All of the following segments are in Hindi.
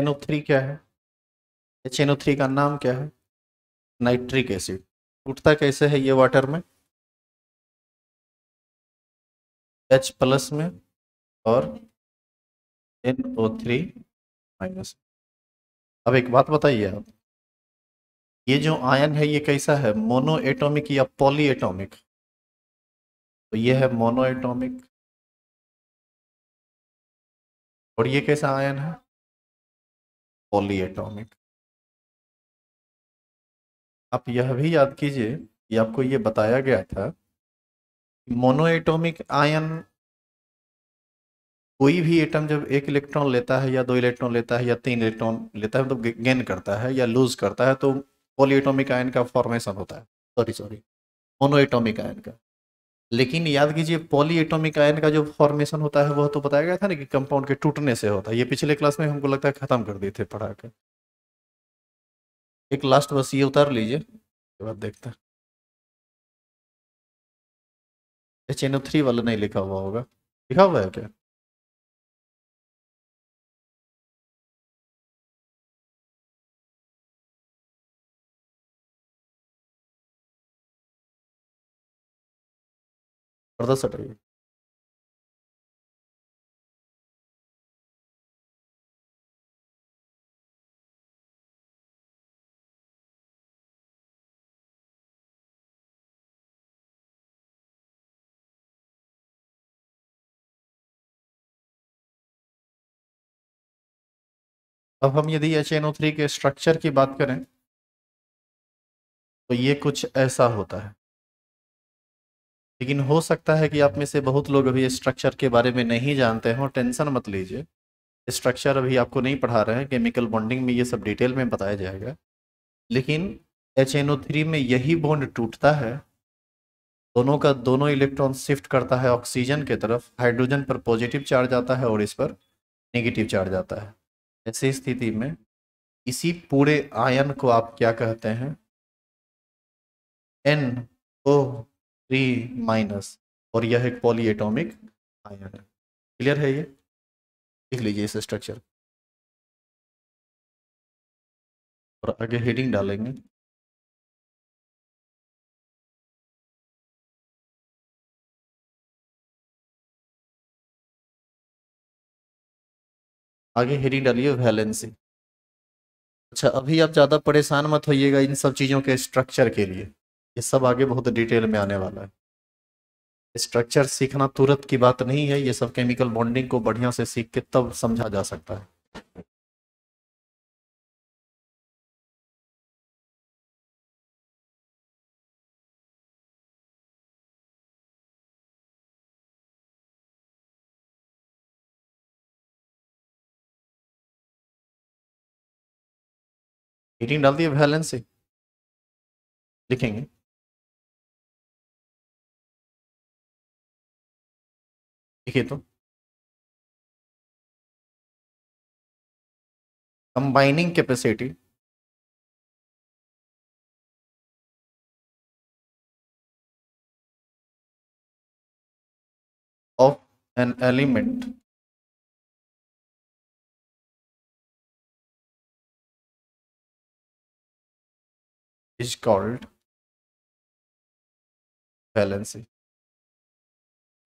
एनओ थ्री क्या है? एच एनओ थ्री का नाम क्या है? नाइट्रिक एसिड टूटता कैसे है ये वाटर में? एच प्लस में और एन ओ थ्री माइनस अब एक बात बताइए आप। ये जो आयन है ये कैसा है? मोनो एटोमिक या पॉली एटोमिक तो ये है मोनो एटोमिक और ये कैसा आयन है? पॉली एटोमिक आप यह भी याद कीजिए कि आपको ये बताया गया था मोनो एटोमिक आयन कोई भी एटम जब एक इलेक्ट्रॉन लेता है या दो इलेक्ट्रॉन लेता है या तीन इलेक्ट्रॉन लेता है तो गेन करता है या लूज करता है तो पॉलीएटॉमिक आयन का फॉर्मेशन होता है। सॉरी सॉरी मोनोएटॉमिक आयन का। लेकिन याद कीजिए पॉली एटोमिक आयन का जो फॉर्मेशन होता है, वह तो बताया गया था ना कि कंपाउंड के टूटने से होता है। ये पिछले क्लास में हमको लगता है खत्म कर दिए थे पढ़ा के एक लास्ट बस ये उतार लीजिए, उसके बाद देखते हैं। एच एन ओ थ्री वाला नहीं लिखा हुआ होगा। लिखा हुआ है क्या? पर्दा अब हम यदि एच एन ओ थ्री के स्ट्रक्चर की बात करें तो ये कुछ ऐसा होता है। लेकिन हो सकता है कि आप में से बहुत लोग अभी स्ट्रक्चर के बारे में नहीं जानते हो। टेंशन मत लीजिए। स्ट्रक्चर अभी आपको नहीं पढ़ा रहे हैं। केमिकल बॉन्डिंग में ये सब डिटेल में बताया जाएगा। लेकिन एच में यही बॉन्ड टूटता है। दोनों का, दोनों इलेक्ट्रॉन शिफ्ट करता है ऑक्सीजन के तरफ़। हाइड्रोजन पर पॉजिटिव चार्ज आता है और इस पर नेगेटिव चार्ज आता है। ऐसी स्थिति में इसी पूरे आयन को आप क्या कहते हैं? एन ओ थ्री माइनस और यह एक पॉलीएटॉमिक आयन है। क्लियर है ये? लिख लीजिए इस स्ट्रक्चर और आगे हेडिंग डालेंगे। आगे हेडिंग डालिए वैलेंसी अच्छा अभी आप ज़्यादा परेशान मत होइएगा इन सब चीज़ों के स्ट्रक्चर के लिए। ये सब आगे बहुत डिटेल में आने वाला है। स्ट्रक्चर सीखना तुरंत की बात नहीं है, ये सब केमिकल बॉन्डिंग को बढ़िया से सीख के तब समझा जा सकता है। हीटिंग डाल दिए वैलेंसी लिखेंगे देखिए तो combining capacity of an element is called valency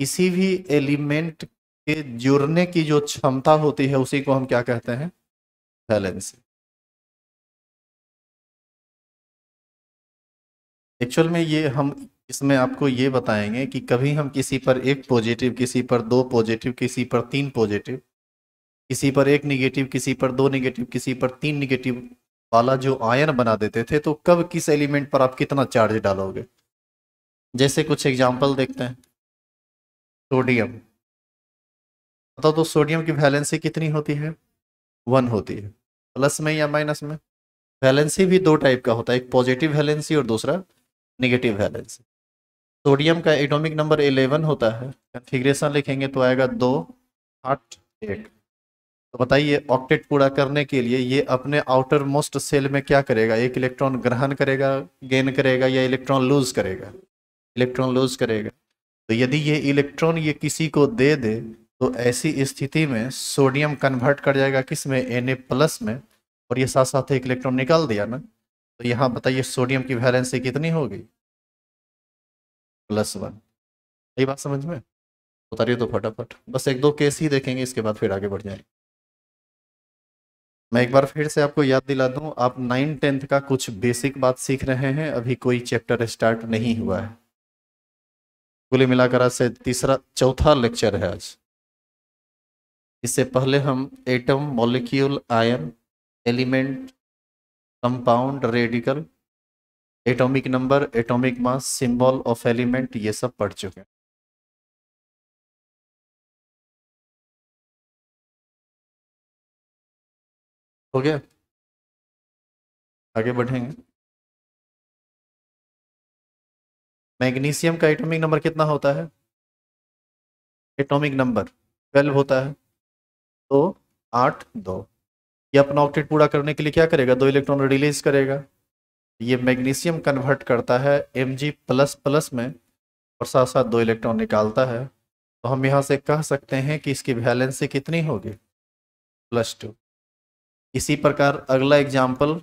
किसी भी एलिमेंट के जुड़ने की जो क्षमता होती है, उसी को हम क्या कहते हैं? वैलेंसी एक्चुअल में ये हम, इसमें आपको ये बताएँगे कि कभी हम किसी पर एक पॉजिटिव, किसी पर दो पॉजिटिव, किसी पर तीन पॉजिटिव, किसी पर एक निगेटिव, किसी पर दो निगेटिव, किसी पर तीन निगेटिव वाला जो आयन बना देते थे तो कब किस एलिमेंट पर आप कितना चार्ज डालोगे? जैसे कुछ एग्ज़ाम्पल देखते हैं। सोडियम। बताओ तो सोडियम की वैलेंसी कितनी होती है? वन होती है। प्लस में या माइनस में? वैलेंसी भी दो टाइप का होता है, एक पॉजिटिव वैलेंसी और दूसरा निगेटिव वैलेंसी। सोडियम का एटॉमिक नंबर 11 होता है, कन्फिग्रेशन लिखेंगे तो आएगा दो, आठ, एक। तो बताइए, ऑक्टेट पूरा करने के लिए ये अपने आउटर मोस्ट सेल में क्या करेगा? एक इलेक्ट्रॉन ग्रहण करेगा गेन करेगा या इलेक्ट्रॉन लूज करेगा? इलेक्ट्रॉन लूज करेगा। तो यदि ये इलेक्ट्रॉन ये किसी को दे दे तो ऐसी स्थिति में सोडियम कन्वर्ट कर जाएगा किसमें? एन प्लस में। और ये साथ साथ एक इलेक्ट्रॉन निकाल दिया ना तो यहाँ बताइए सोडियम की वैलेंसी कितनी होगी? प्लस वन यही बात समझ में? उतारिए तो फटाफट। बस एक दो केस ही देखेंगे, इसके बाद फिर आगे बढ़ जाएँगे मैं एक बार फिर से आपको याद दिला दूँ, आप नाइन टेंथ का कुछ बेसिक बात सीख रहे हैं, अभी कोई चैप्टर स्टार्ट नहीं हुआ है। कुल मिलाकर आज से तीसरा, चौथा लेक्चर है आज। इससे पहले हम atom molecule ion element compound radical atomic number atomic mass symbol of element ये सब पढ़ चुके हैं। हो गया? आगे बढ़ेंगे। मैग्नीशियम का एटॉमिक नंबर कितना होता है? एटॉमिक नंबर ट्वेल्व होता है। तो आठ दो। ये अपना ऑक्टेट पूरा करने के लिए क्या करेगा? दो इलेक्ट्रॉन रिलीज़ करेगा। ये मैग्नीशियम कन्वर्ट करता है एम प्लस प्लस में और साथ साथ दो इलेक्ट्रॉन निकालता है। तो हम यहाँ से कह सकते हैं कि इसकी वैलेंसी कितनी होगी? प्लस टू इसी प्रकार अगला एग्ज़ाम्पल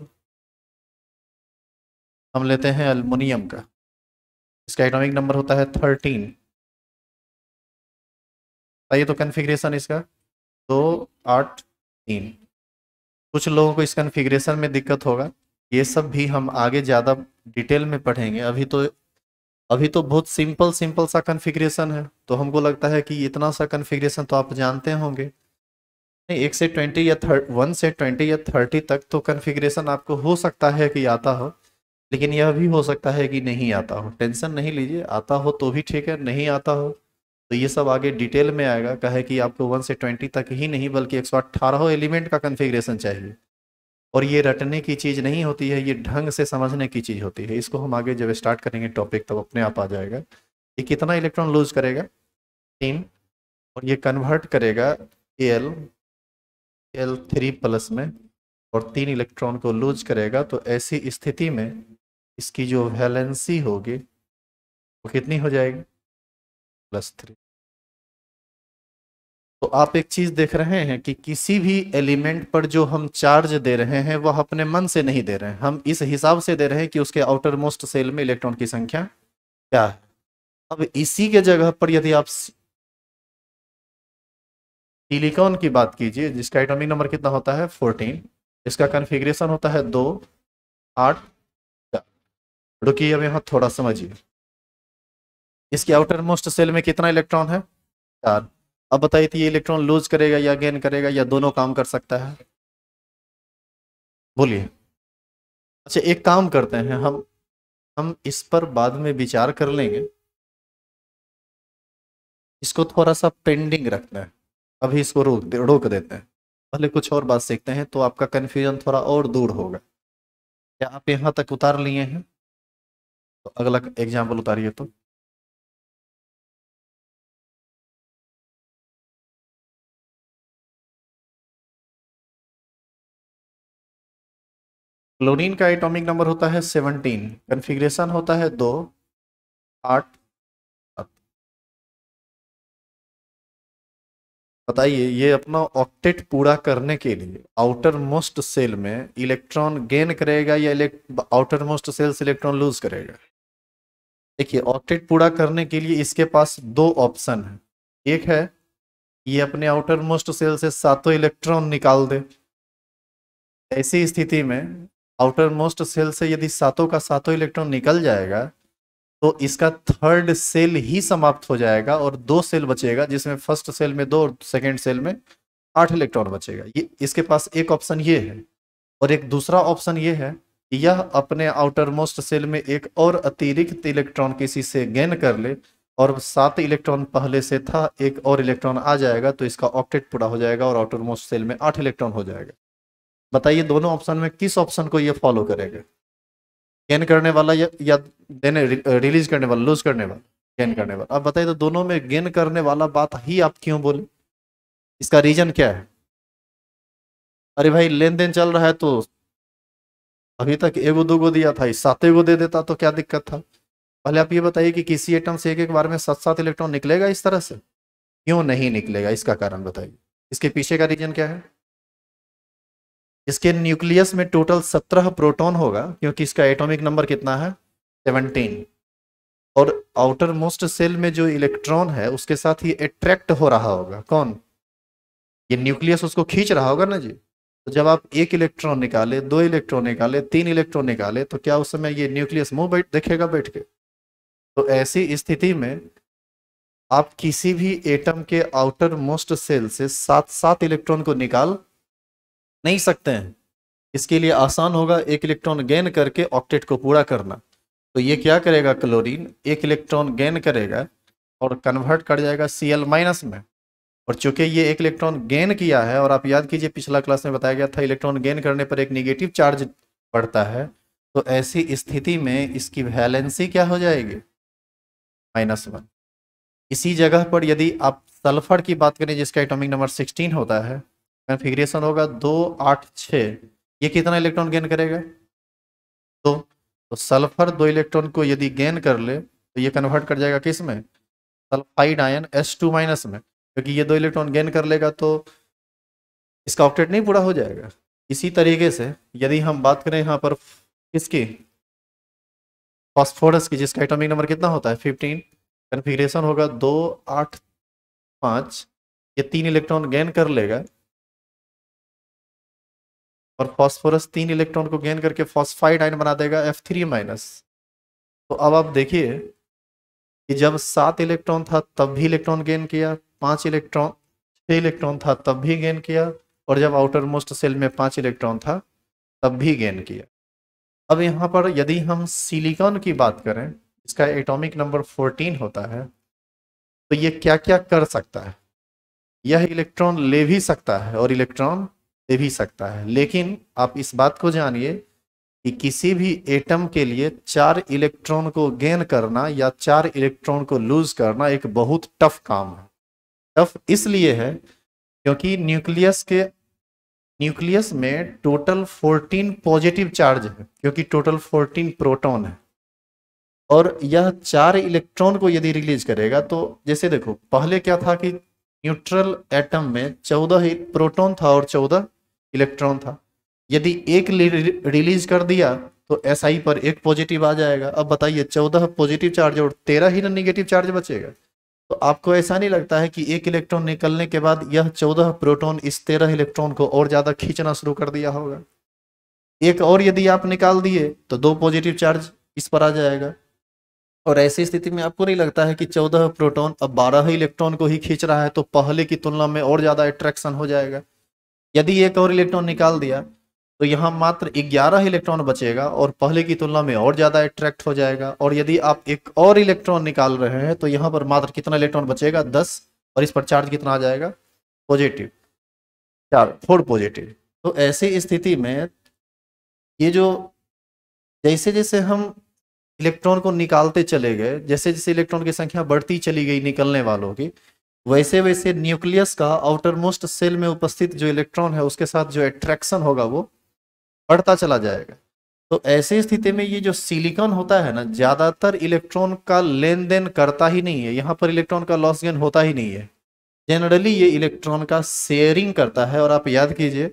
हम लेते हैं अल्मोनियम का। इसका एटॉमिक नंबर होता है थर्टीन बताइए तो कन्फिग्रेशन इसका दो, आठ, तीन. कुछ लोगों को इस कन्फिग्रेशन में दिक्कत होगा। ये सब भी हम आगे ज़्यादा डिटेल में पढ़ेंगे। अभी तो अभी तो बहुत सिंपल सिंपल सा कन्फिग्रेशन है। तो हमको लगता है कि इतना सा कन्फिग्रेशन तो आप जानते होंगे। नहीं, एक से ट्वेंटी या थर्ट वन से ट्वेंटी या थर्टी तक तो कन्फिग्रेशन आपको हो सकता है कि आता हो। लेकिन यह भी हो सकता है कि नहीं आता हो। टेंशन नहीं लीजिए, आता हो तो भी ठीक है, नहीं आता हो तो ये सब आगे डिटेल में आएगा। कहे कि आपको वन से ट्वेंटी तक ही नहीं, बल्कि एक सौ अट्ठारह एलिमेंट का कन्फिग्रेशन चाहिए। और ये रटने की चीज़ नहीं होती है, ये ढंग से समझने की चीज़ होती है। इसको हम आगे जब स्टार्ट करेंगे टॉपिक तब अपने आप आ जाएगा। ये कितना इलेक्ट्रॉन लूज करेगा? तीन। और ये कन्वर्ट करेगा एल एल थ्री प्लस में। और तीन इलेक्ट्रॉन को लूज करेगा तो ऐसी स्थिति में इसकी जो वैलेंसी होगी, वो कितनी हो जाएगी? प्लस थ्री तो आप एक चीज़ देख रहे हैं कि किसी भी एलिमेंट पर जो हम चार्ज दे रहे हैं, वह अपने मन से नहीं दे रहे हैं। हम इस हिसाब से दे रहे हैं कि उसके आउटर मोस्ट सेल में इलेक्ट्रॉन की संख्या क्या है? अब इसी के जगह पर यदि आप सिलिकॉन की बात कीजिए, जिसका एटॉमिक नंबर कितना होता है? फोर्टीन इसका कन्फिग्रेशन होता है दो, आठ रुकिए अब यहाँ थोड़ा समझिए। इसके आउटर मोस्ट सेल में कितना इलेक्ट्रॉन है? चार। अब बताइए तो ये इलेक्ट्रॉन लूज करेगा या गेन करेगा या दोनों काम कर सकता है? बोलिए। अच्छा एक काम करते हैं। हम हम इस पर बाद में विचार कर लेंगे। इसको थोड़ा सा पेंडिंग रखना है। अभी इसको रोक रोक देते हैं। पहले कुछ और बात सीखते हैं तो आपका कन्फ्यूज़न थोड़ा और दूर होगा। क्या आप यहाँ तक उतार लिए हैं। तो अगला एग्ज़ाम्पल उतारिए तो। क्लोरीन का एटॉमिक नंबर होता है सेवनटीन कन्फिग्रेशन होता है दो, आठ बताइए, ये अपना ऑक्टेट पूरा करने के लिए आउटर मोस्ट सेल में इलेक्ट्रॉन गेन करेगा या आउटर मोस्ट सेल से इलेक्ट्रॉन लूज करेगा? देखिए ऑक्टेट पूरा करने के लिए इसके पास दो ऑप्शन है। एक है ये अपने आउटर मोस्ट सेल से सातों इलेक्ट्रॉन निकाल दे। ऐसी स्थिति में आउटर मोस्ट सेल से यदि सातों का सातों इलेक्ट्रॉन निकल जाएगा तो इसका थर्ड सेल ही समाप्त हो जाएगा और दो सेल बचेगा, जिसमें फ़र्स्ट सेल में दो और सेकेंड सेल में आठ इलेक्ट्रॉन बचेगा। ये, इसके पास एक ऑप्शन ये है और एक दूसरा ऑप्शन ये है यह अपने आउटर मोस्ट सेल में एक और अतिरिक्त इलेक्ट्रॉन किसी से गेन कर ले और सात इलेक्ट्रॉन पहले से था एक और इलेक्ट्रॉन आ जाएगा तो इसका ऑक्टेट पूरा हो जाएगा और आउटर मोस्ट सेल में आठ इलेक्ट्रॉन हो जाएगा। बताइए दोनों ऑप्शन में किस ऑप्शन को ये फॉलो करेगा? गेन करने वाला या, या देने रिलीज़ करने वाला लूज करने वाला? गेन करने वाला। अब बताइए तो दोनों में गेन करने वाला बात ही आप क्यों बोले? इसका रीजन क्या है? अरे भाई लेन देन चल रहा है तो अभी तक एगो दो गो दिया था सात गो दे देता तो क्या दिक्कत था? पहले आप ये बताइए कि किसी एटम से एक एक बार में सात सात इलेक्ट्रॉन निकलेगा इस तरह से? क्यों नहीं निकलेगा? इसका कारण बताइए। इसके पीछे का रीजन क्या है? इसके न्यूक्लियस में टोटल सत्रह प्रोटॉन होगा, क्योंकि इसका एटॉमिक नंबर कितना है? सेवनटीन और आउटर मोस्ट सेल में जो इलेक्ट्रॉन है, उसके साथ ही अट्रैक्ट हो रहा होगा। कौन? ये न्यूक्लियस उसको खींच रहा होगा ना जी? तो जब आप एक इलेक्ट्रॉन निकाले, दो इलेक्ट्रॉन निकाले, तीन इलेक्ट्रॉन निकाले तो क्या उस समय ये न्यूक्लियस मुँह बैठ, देखेगा बैठ के? तो ऐसी स्थिति में आप किसी भी एटम के आउटर मोस्ट सेल से सात सात इलेक्ट्रॉन को निकाल नहीं सकते हैं। इसके लिए आसान होगा एक इलेक्ट्रॉन गेन करके ऑक्टेट को पूरा करना। तो ये क्या करेगा क्लोरीन एक इलेक्ट्रॉन गेन करेगा और कन्वर्ट कर जाएगा सी एल माइनस में। और चूँकि ये एक इलेक्ट्रॉन गेन किया है, और आप याद कीजिए पिछला क्लास में बताया गया था, इलेक्ट्रॉन गेन करने पर एक निगेटिव चार्ज पड़ता है तो ऐसी स्थिति में इसकी वैलेंसी क्या हो जाएगी? माइनस वन इसी जगह पर यदि आप सल्फ़र की बात करें, जिसका एटॉमिक नंबर सिक्सटीन होता है कन्फिग्रेशन होगा दो, आठ छ ये कितना इलेक्ट्रॉन गेन करेगा? दो। तो सल्फ़र दो इलेक्ट्रॉन को यदि गेन कर ले तो ये कन्वर्ट कर जाएगा किसमें? Sulphide ion S two minus में। क्योंकि ये दो इलेक्ट्रॉन गेन कर लेगा तो इसका ऑक्टेट नहीं पूरा हो जाएगा। इसी तरीके से यदि हम बात करें यहाँ पर किसकी फॉस्फोरस की, जिसका एटॉमिक नंबर कितना होता है? फिफ्टीन कन्फिग्रेशन होगा दो, आठ, पाँच। ये तीन इलेक्ट्रॉन गेन कर लेगा और फॉस्फोरस तीन इलेक्ट्रॉन को गेन करके फॉस्फाइड आयन बना देगा एफ़ थ्री माइनस तो अब आप देखिए कि जब सात इलेक्ट्रॉन था, तब भी इलेक्ट्रॉन गेन किया। पाँच इलेक्ट्रॉन, छह इलेक्ट्रॉन था, तब भी गेन किया, और जब आउटर मोस्ट सेल में पाँच इलेक्ट्रॉन था, तब भी गेन किया। अब यहाँ पर यदि हम सिलिकॉन की बात करें, इसका एटॉमिक नंबर फोर्टीन होता है तो ये क्या क्या कर सकता है? यह इलेक्ट्रॉन ले भी सकता है, और इलेक्ट्रॉन दे भी सकता है। लेकिन आप इस बात को जानिए कि किसी भी एटम के लिए चार इलेक्ट्रॉन को गेन करना या चार इलेक्ट्रॉन को लूज करना एक बहुत टफ काम है। टफ इसलिए है क्योंकि न्यूक्लियस के न्यूक्लियस में टोटल 14 पॉजिटिव चार्ज है, क्योंकि टोटल 14 प्रोटॉन है। और यह चार इलेक्ट्रॉन को यदि रिलीज़ करेगा तो जैसे देखो, पहले क्या था कि न्यूट्रल एटम में चौदह प्रोटॉन था और चौदह इलेक्ट्रॉन था। यदि एक रिलीज़ कर दिया तो एस आई पर एक पॉजिटिव आ जाएगा। अब बताइए, चौदह पॉजिटिव चार्ज और तेरह ही निगेटिव चार्ज बचेगा। तो आपको ऐसा नहीं लगता है कि एक इलेक्ट्रॉन निकलने के बाद यह चौदह प्रोटॉन इस तेरह इलेक्ट्रॉन को और ज़्यादा खींचना शुरू कर दिया होगा? एक और यदि आप निकाल दिए तो दो पॉजिटिव चार्ज इस पर आ जाएगा। और ऐसी स्थिति में आपको नहीं लगता है कि चौदह प्रोटॉन अब बारह इलेक्ट्रॉन को ही खींच रहा है तो पहले की तुलना में और ज़्यादा अट्रैक्शन हो जाएगा? यदि एक और इलेक्ट्रॉन निकाल दिया तो यहाँ मात्र ग्यारह इलेक्ट्रॉन बचेगा और पहले की तुलना में और ज़्यादा अट्रैक्ट हो जाएगा। और यदि आप एक और इलेक्ट्रॉन निकाल रहे हैं तो यहाँ पर मात्र कितना इलेक्ट्रॉन बचेगा? दस। और इस पर चार्ज कितना आ जाएगा? पॉजिटिव चार। फोर पॉजिटिव तो ऐसी स्थिति में ये जो जैसे जैसे हम इलेक्ट्रॉन को निकालते चले गए जैसे जैसे इलेक्ट्रॉन की संख्या बढ़ती चली गई निकलने वालों की वैसे वैसे न्यूक्लियस का आउटर मोस्ट सेल में उपस्थित जो इलेक्ट्रॉन है, उसके साथ जो अट्रैक्शन होगा वो बढ़ता चला जाएगा। तो ऐसी स्थिति में ये जो सिलिकॉन होता है ना, ज़्यादातर इलेक्ट्रॉन का लेन देन करता ही नहीं है। यहाँ पर इलेक्ट्रॉन का लॉस गेन होता ही नहीं है। जनरली ये इलेक्ट्रॉन का शेयरिंग करता है और आप याद कीजिए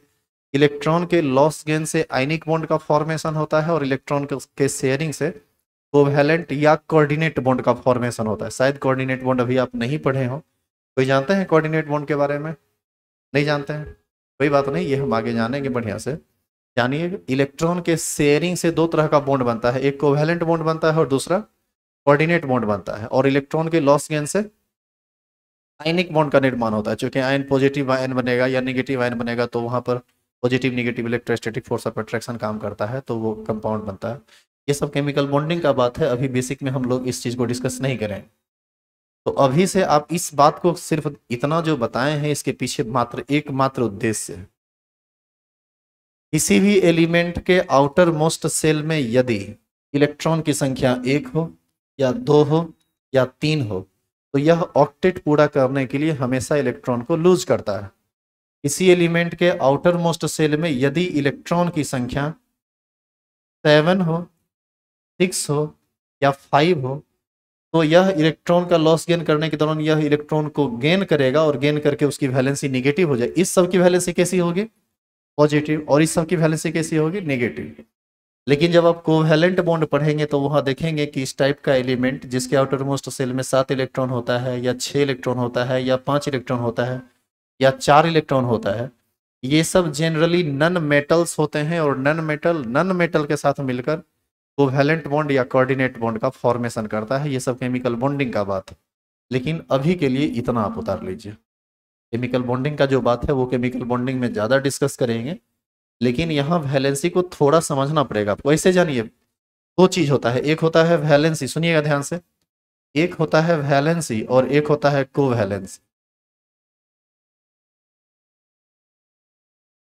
इलेक्ट्रॉन के लॉस गेन से आइनिक बॉन्ड का फॉर्मेशन होता है और इलेक्ट्रॉन के शेयरिंग से कोवेलेंट या कोऑर्डिनेट बॉन्ड का फॉर्मेशन होता है। शायद कोऑर्डिनेट बॉन्ड अभी आप नहीं पढ़े हो। कोई जानते हैं कोऑर्डिनेट बॉन्ड के बारे में? नहीं जानते हैं? कोई बात नहीं, ये हम आगे जानेंगे बढ़िया से। जानिए इलेक्ट्रॉन के शेयरिंग से दो तरह का बॉन्ड बनता है, एक कोवैलेंट बॉन्ड बनता है और दूसरा कोऑर्डिनेट बॉन्ड बनता है। और इलेक्ट्रॉन के लॉस गेन से आयनिक बॉन्ड का निर्माण होता है। चूँकि आयन पॉजिटिव आयन बनेगा या निगेटिव आयन बनेगा तो वहाँ पर positive negative electrostatic force of attraction काम करता है तो वो कंपाउंड बनता है। ये सब केमिकल बॉन्डिंग का बात है, अभी बेसिक में हम लोग इस चीज़ को डिस्कस नहीं करें। तो अभी से आप इस बात को सिर्फ़ इतना जो बताए हैं, इसके पीछे मात्र एकमात्र उद्देश्य है। किसी भी एलिमेंट के आउटर मोस्ट सेल में यदि इलेक्ट्रॉन की संख्या एक हो, या दो हो, या तीन हो तो यह ऑक्टेट पूरा करने के लिए हमेशा इलेक्ट्रॉन को लूज करता है। किसी एलिमेंट के आउटर मोस्ट सेल में यदि इलेक्ट्रॉन की संख्या सेवन हो, सिक्स हो, या फाइव हो तो यह इलेक्ट्रॉन का लॉस गेन करने के दौरान यह इलेक्ट्रॉन को गेन करेगा और गेन करके उसकी वैलेंसी निगेटिव हो जाए। इस सब की वैलेंसी कैसी होगी? पॉजिटिव और इस सब की वैलेंसी कैसी होगी? नेगेटिव। लेकिन जब आप कोवैलेंट बॉन्ड पढ़ेंगे तो वहाँ देखेंगे कि इस टाइप का एलिमेंट जिसके आउटर मोस्ट सेल में सात इलेक्ट्रॉन होता है, या छह इलेक्ट्रॉन होता है, या पाँच इलेक्ट्रॉन होता है, या चार इलेक्ट्रॉन होता है, ये सब जनरली नन मेटल्स होते हैं और नन मेटल नन मेटल के साथ मिलकर कोवैलेंट बॉन्ड या कोऑर्डिनेट बॉन्ड का फॉर्मेशन करता है। ये सब केमिकल बॉन्डिंग का बात। है लेकिन अभी के लिए इतना आप उतार लीजिए। केमिकल बॉन्डिंग का जो बात है, वो केमिकल बॉन्डिंग में ज़्यादा डिस्कस करेंगे। लेकिन यहाँ वैलेंसी को थोड़ा समझना पड़ेगा आपको। ऐसे जानिए, दो चीज़ होता है। एक होता है वैलेंसी सुनिएगा ध्यान से। एक होता है वैलेंसी और एक होता है कोवैलेंसी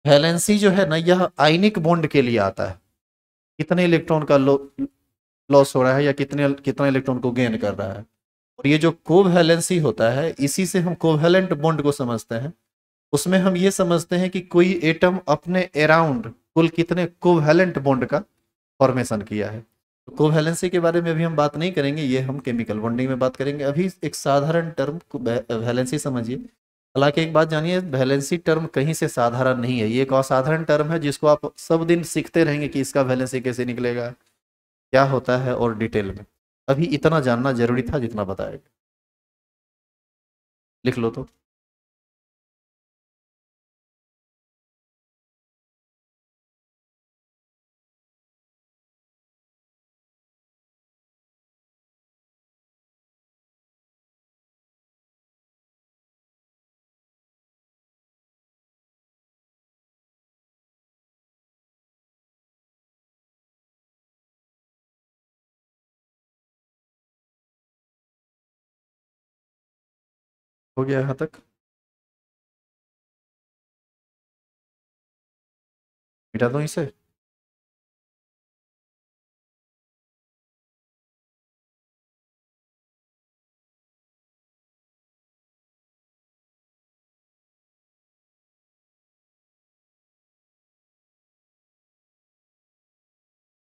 वैलेंसी जो है ना, यह आइनिक बॉन्ड के लिए आता है। कितने इलेक्ट्रॉन का लॉस हो रहा है या कितने, कितना इलेक्ट्रॉन को गेन कर रहा है? और ये जो कोवैलेंसी होता है, इसी से हम कोवैलेंट बॉन्ड को समझते हैं। उसमें हम ये समझते हैं कि कोई एटम अपने अराउंड कुल कितने कोवैलेंट बॉन्ड का फॉर्मेशन किया है। तो कोवैलेंसी के बारे में अभी हम बात नहीं करेंगे, ये हम केमिकल बॉन्डिंग में बात करेंगे। अभी एक साधारण टर्म को वैलेंसी समझिए। हालाँकि एक बात जानिए, वैलेंसी टर्म कहीं से साधारण नहीं है। ये एक असाधारण टर्म है, जिसको आप सब दिन सीखते रहेंगे कि इसका वैलेंसी कैसे निकलेगा, क्या होता है और डिटेल में। अभी इतना जानना ज़रूरी था जितना बताएगा लिख लो तो। हो गया यहाँ तक? मिटा दो इसे?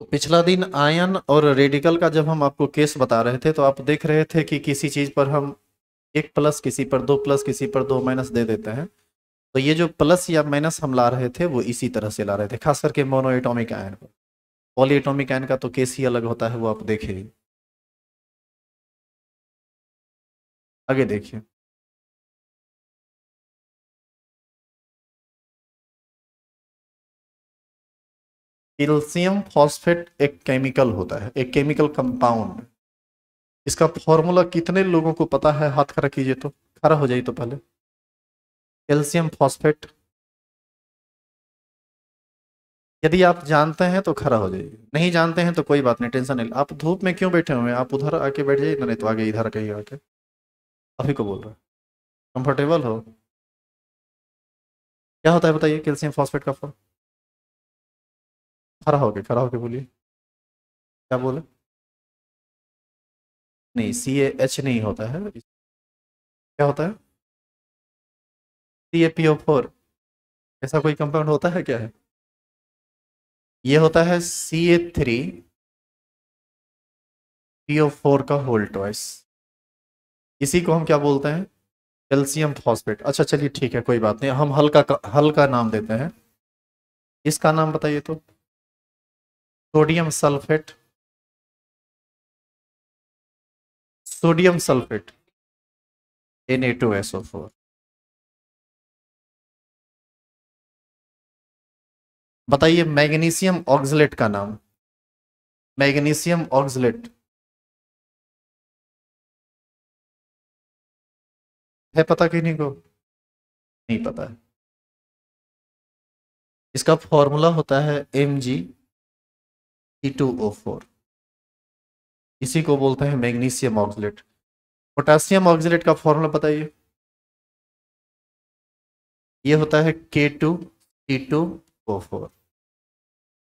तो पिछला दिन आयन और रेडिकल का जब हम आपको केस बता रहे थे तो आप देख रहे थे कि किसी चीज़ पर हम एक प्लस किसी पर दो, प्लस किसी पर दो, माइनस दे देते हैं। तो ये जो प्लस या माइनस हम ला रहे थे, वो इसी तरह से ला रहे थे, खास करके मोनो एटोमिक आयन पर पॉली एटोमिक आयन का तो केस ही अलग होता है, वो आप देखें। आगे देखिए। कैल्शियम फॉस्फेट एक केमिकल होता है, एक केमिकल कंपाउंड। इसका फॉर्मूला कितने लोगों को पता है? हाथ खड़ा कीजिए तो। खड़ा हो जाइए तो पहले। Calcium phosphate. यदि आप जानते हैं तो खड़ा हो जाइए। नहीं जानते हैं तो कोई बात नहीं, टेंशन नहीं। आप धूप में क्यों बैठे हुए हैं? आप उधर आके बैठ जाइए। नहीं तो आगे, इधर कहीं आके। अभी को बोल रहा है। कंफर्टेबल हो? क्या होता है बताइए, कैल्शियम फॉस्फेट का फॉर्म? खड़ा हो गए खड़ा होके बोलिए। क्या बोले? नहीं सी एच नहीं होता है। क्या होता है? C A P O four ऐसा कोई कंपाउंड होता है क्या? है ये होता है C A three P O four का होल ट्वाइस इसी को हम क्या बोलते हैं? कैल्शियम फॉस्फेट अच्छा चलिए ठीक है कोई बात नहीं। हम हल्का हल का नाम देते हैं। इसका नाम बताइए तो। Sodium sulphate sodium sulphate Na2SO4 बताइए, मैग्नीशियम ऑक्सलेट का नाम। Magnesium oxalate. है पता कि नहीं को? नहीं पता। है इसका फॉर्मूला होता है M G two O four इसी को बोलते हैं मैग्नीशियम ऑक्सलेट। पोटासियम ऑक्सलेट का फॉर्मूला बताइए। ये होता है K two C two O four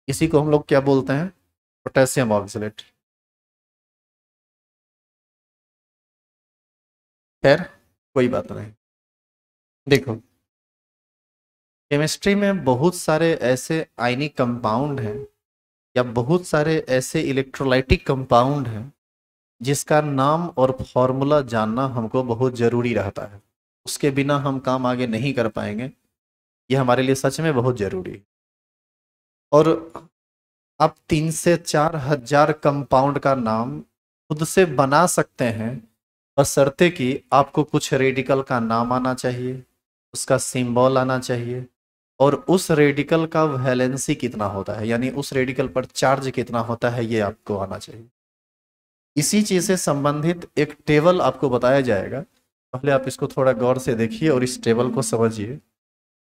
इसी को हम लोग क्या बोलते हैं? Potassium oxalate. खैर, कोई बात नहीं। देखो केमिस्ट्री में बहुत सारे ऐसे आयनिक कंपाउंड हैं या बहुत सारे ऐसे इलेक्ट्रोलाइटिक कंपाउंड हैं, जिसका नाम और फॉर्मूला जानना हमको बहुत ज़रूरी रहता है। उसके बिना हम काम आगे नहीं कर पाएँगे। ये हमारे लिए सच में बहुत ज़रूरी है। और आप तीन से चार हज़ार कंपाउंड का नाम खुद से बना सकते हैं और बशर्ते कि आपको कुछ रेडिकल का नाम आना चाहिए, उसका सिंबल आना चाहिए और उस रेडिकल का वैलेंसी कितना होता है? यानी उस रेडिकल पर चार्ज कितना होता है, ये आपको आना चाहिए। इसी चीज़ से संबंधित एक टेबल आपको बताया जाएगा। पहले आप इसको थोड़ा गौर से देखिए और इस टेबल को समझिए।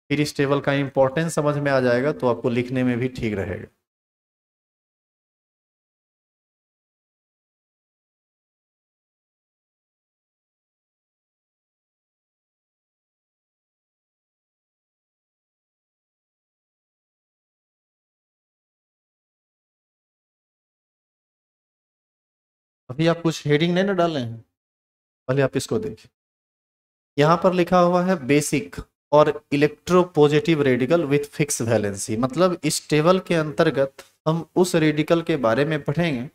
फिर इस टेबल का इंपॉर्टेंस समझ में आ जाएगा तो आपको लिखने में भी ठीक रहेगा। अभी आप कुछ हेडिंग नहीं ना डाले हैं? पहले आप इसको देखिए यहाँ पर लिखा हुआ है बेसिक और electropositive radical with fix valency मतलब इस टेबल के अंतर्गत हम उस रेडिकल के बारे में पढ़ेंगे,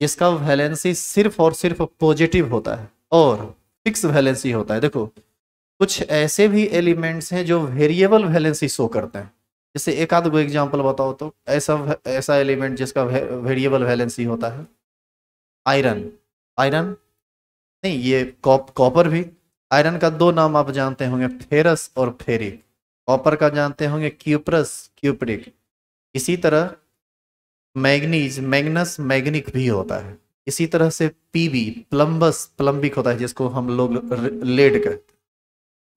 जिसका वैलेंसी सिर्फ़ और सिर्फ़ पॉजिटिव होता है और फिक्स वैलेंसी होता है। देखो, कुछ ऐसे भी एलिमेंट्स हैं जो वेरिएबल वैलेंसी शो करते हैं। जैसे एक आध को एग्ज़ाम्पल बताओ तो ऐसा ऐसा एलिमेंट जिसका वेरिएबल वैलेंसी होता है। आयरन। आयरन? नहीं, ये कॉप, कॉपर भी। आयरन का दो नाम आप जानते होंगे, फेरस और फेरिक। कॉपर का जानते होंगे, क्यूप्रस, क्यूपरिक। इसी तरह मैग्नीज, मैग्नस, मैग्निक भी होता है। इसी तरह से पीबी प्लम्बस, प्लम्बिक होता है, जिसको हम लोग लेड कहते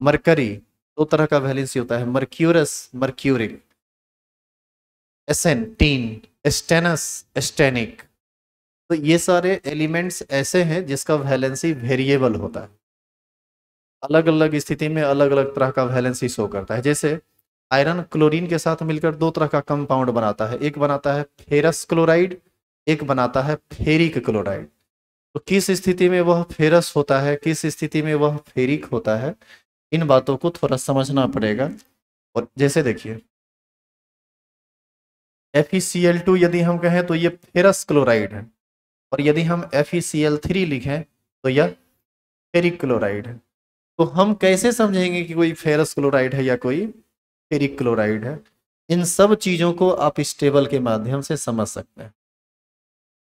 मरकरी, दो तरह का वैलेंसी होता है। Mercurous, mercuric. S N tin stannous stannic तो ये सारे एलिमेंट्स ऐसे हैं जिसका वैलेंसी वेरिएबल होता है। अलग अलग स्थिति में अलग अलग तरह का वैलेंसी शो करता है। जैसे आयरन क्लोरीन के साथ मिलकर दो तरह का कंपाउंड बनाता है। एक बनाता है फेरस क्लोराइड, एक बनाता है फेरिक क्लोराइड। तो किस स्थिति में वह फेरस होता है, किस स्थिति में वह फेरिक होता है, इन बातों को थोड़ा समझना पड़ेगा। और जैसे देखिए एफ़ यदि हम कहें तो ये फेरस क्लोराइड है। और यदि हम F E C L three लिखें तो यह फेरिक क्लोराइड है। तो हम कैसे समझेंगे कि कोई फेरस क्लोराइड है या कोई फेरिक क्लोराइड है? इन सब चीज़ों को आप इस टेबल के माध्यम से समझ सकते हैं।